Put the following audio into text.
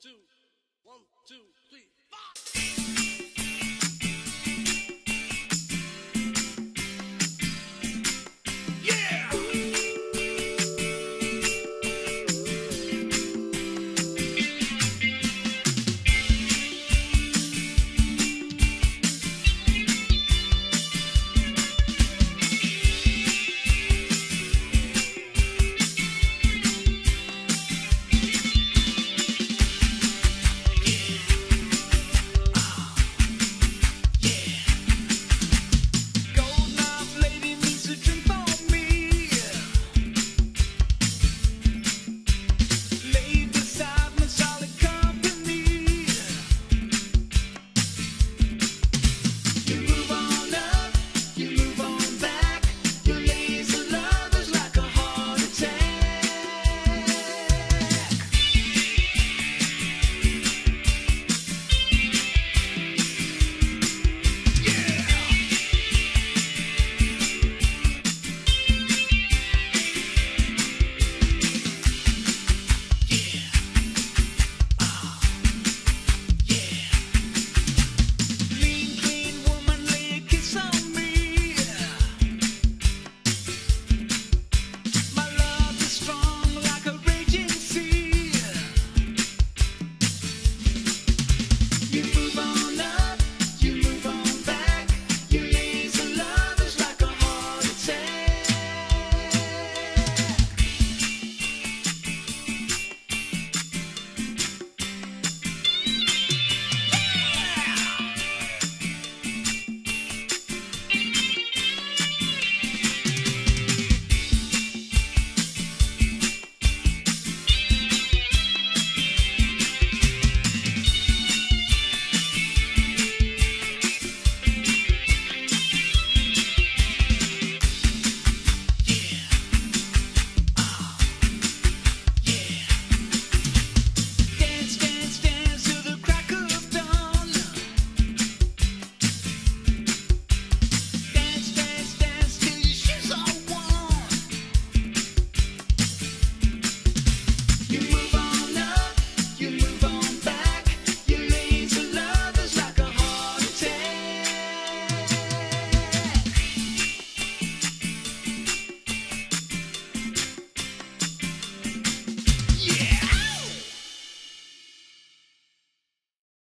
two,